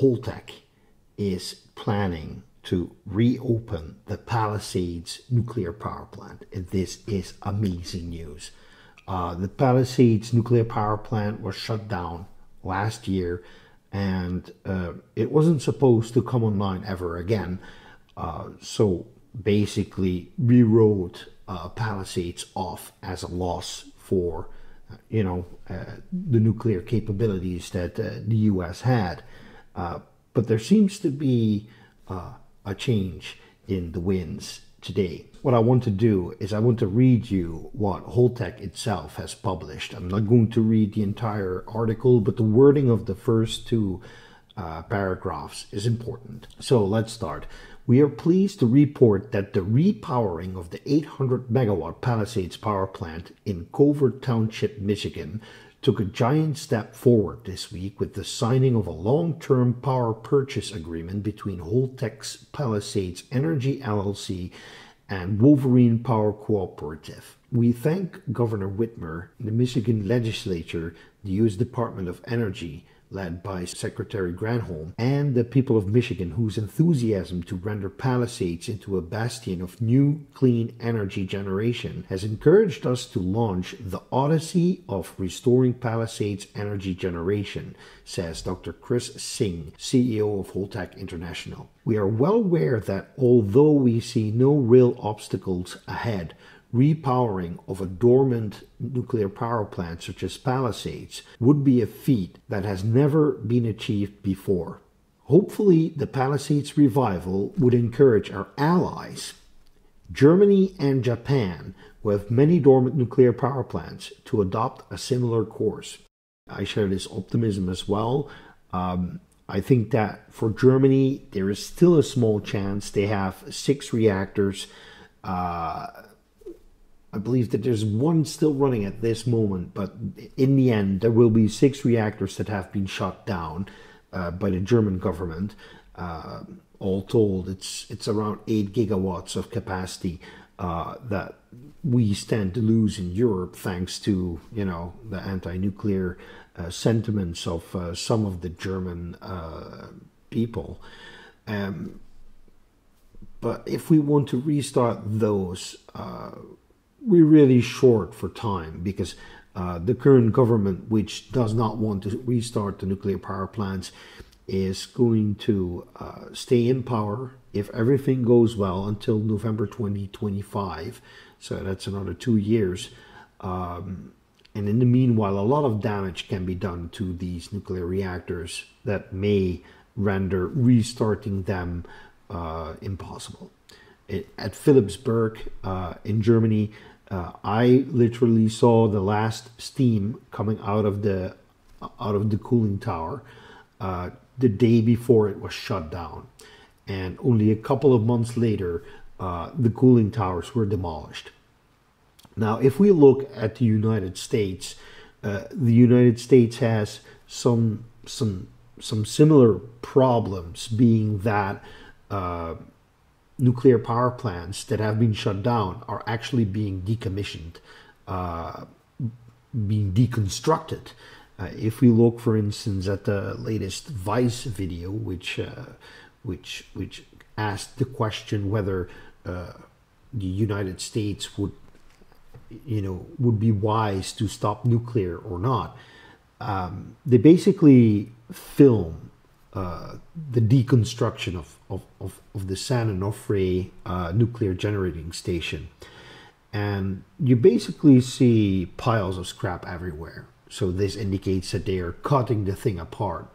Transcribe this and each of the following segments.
Holtec is planning to reopen the Palisades nuclear power plant. This is amazing news. Uh, the Palisades nuclear power plant was shut down last year and uh, it wasn't supposed to come online ever again. Uh, so basically, we wrote uh, Palisades off as a loss for, uh, you know, uh, the nuclear capabilities that the U.S. had. But there seems to be a change in the winds today. What I want to do is I want to read you what Holtec itself has published. I'm not going to read the entire article, but the wording of the first two uh, paragraphs is important. So let's start. We are pleased to report that the repowering of the 800 megawatt Palisades power plant in Covert Township, Michigan took a giant step forward this week with the signing of a long term power purchase agreement between Holtec's Palisades Energy LLC and Wolverine Power Cooperative. We thank Governor Whitmer, the Michigan legislature, the U.S. Department of Energy, led by Secretary Granholm, and the people of Michigan whose enthusiasm to render Palisades into a bastion of new clean energy generation has encouraged us to launch the Odyssey of Restoring Palisades Energy Generation, says Dr. Kris Singh, CEO of Holtec International. We are well aware that although we see no real obstacles ahead, repowering of a dormant nuclear power plant such as Palisades would be a feat that has never been achieved before. Hopefully, the Palisades revival would encourage our allies, Germany and Japan, who have many dormant nuclear power plants, to adopt a similar course. I share this optimism as well. Um, I think that for Germany, there is still a small chance. They have six reactors. Uh, I believe that there's one still running at this moment, but in the end, there will be six reactors that have been shut down uh, by the German government. Uh, all told, it's it's around eight gigawatts of capacity uh, that we stand to lose in Europe, thanks to you know the anti-nuclear uh, sentiments of uh, some of the German uh, people. Um, but if we want to restart those we're really short for time because uh, the current government, which does not want to restart the nuclear power plants, is going to uh, stay in power if everything goes well until November 2025. So that's another two years. Um, and in the meanwhile, a lot of damage can be done to these nuclear reactors that may render restarting them uh, impossible. It, at Philippsburg uh, in Germany, uh, I literally saw the last steam coming out of the out of the cooling tower uh, the day before it was shut down, and only a couple of months later, uh, the cooling towers were demolished. Now, if we look at the United States, uh, the United States has some some some similar problems, being that uh, nuclear power plants that have been shut down are actually being decommissioned, uh, being deconstructed. Uh, if we look, for instance, at the latest Vice video, which uh, which which asked the question whether uh, the United States would, you know, would be wise to stop nuclear or not, um, they basically film uh, the deconstruction of, of, of, of, the San Onofre uh, nuclear generating station. And you basically see piles of scrap everywhere. So this indicates that they are cutting the thing apart.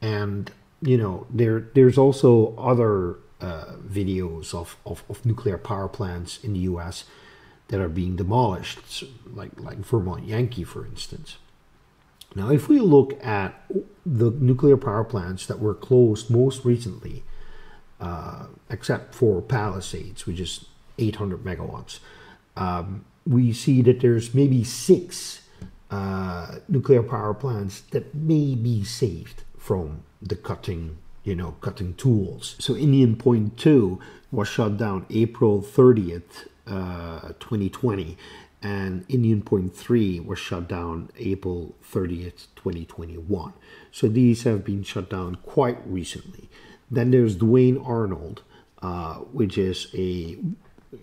And, you know, there there's also other uh, videos of, of, of nuclear power plants in the US that are being demolished, like, like Vermont Yankee, for instance. Now, if we look at the nuclear power plants that were closed most recently, uh, except for Palisades, which is 800 megawatts, um, we see that there's maybe six uh, nuclear power plants that may be saved from the cutting, you know, cutting tools. So Indian Point 2 was shut down April 30th, uh, 2020 and Indian Point 3 was shut down April 30th, 2021. So these have been shut down quite recently. Then there's Duane Arnold, uh, which is a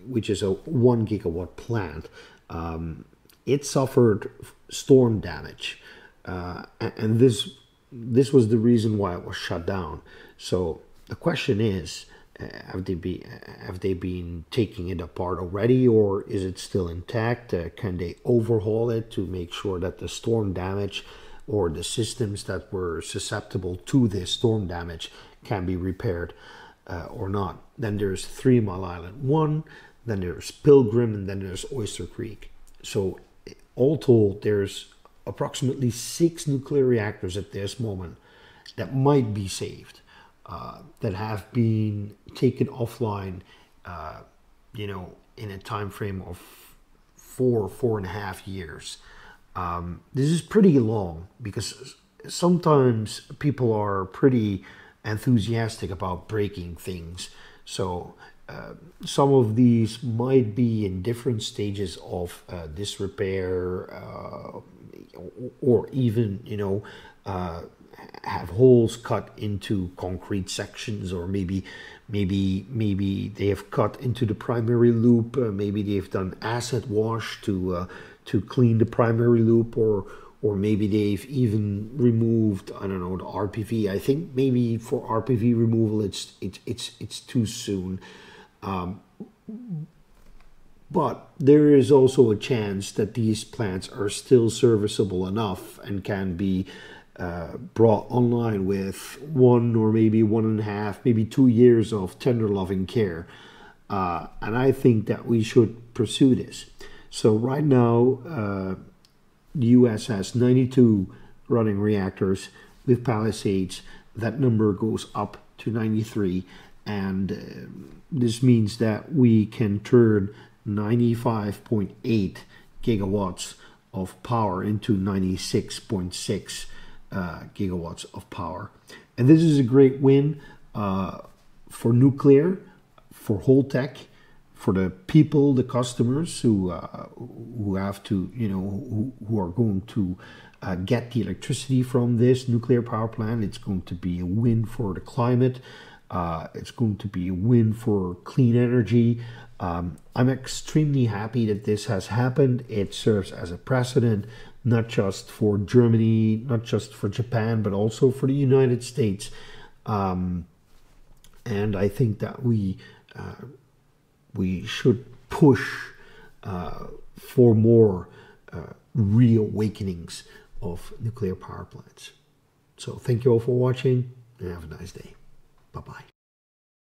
which is a one gigawatt plant. Um, it suffered storm damage, uh, and this this was the reason why it was shut down. So the question is, have they be have they been taking it apart already, or is it still intact? Uh, can they overhaul it to make sure that the storm damage or the systems that were susceptible to this storm damage can be repaired uh, or not? Then there's Three Mile Island One, then there's Pilgrim, and then there's Oyster Creek. So all told, there's approximately six nuclear reactors at this moment that might be saved, uh, that have been taken offline, uh, you know, in a time frame of four, four and a half years. Um, this is pretty long because sometimes people are pretty enthusiastic about breaking things. So uh, some of these might be in different stages of uh, disrepair uh, or even, you know, uh, have holes cut into concrete sections or maybe maybe maybe they have cut into the primary loop uh, maybe they've done acid wash to uh, to clean the primary loop or or maybe they've even removed I don't know the RPV I think maybe for RPV removal it's it's it's it's too soon. Um, but there is also a chance that these plants are still serviceable enough and can be uh, brought online with one or maybe one and a half, maybe two years of tender loving care. Uh, and I think that we should pursue this. So right now, uh, the U.S. has 92 running reactors with Palisades. That number goes up to 93, and uh, this means that we can turn 95.8 gigawatts of power into 96.6 uh, gigawatts of power. And this is a great win uh, for nuclear, for Holtec, for the people, the customers who uh, who have to, you know, who, who are going to uh, get the electricity from this nuclear power plant. It's going to be a win for the climate. Uh, it's going to be a win for clean energy. Um, I'm extremely happy that this has happened. It serves as a precedent, not just for Germany, not just for Japan, but also for the United States. Um, and I think that we uh, we should push uh, for more uh, reawakenings of nuclear power plants. So thank you all for watching and have a nice day. Bye bye.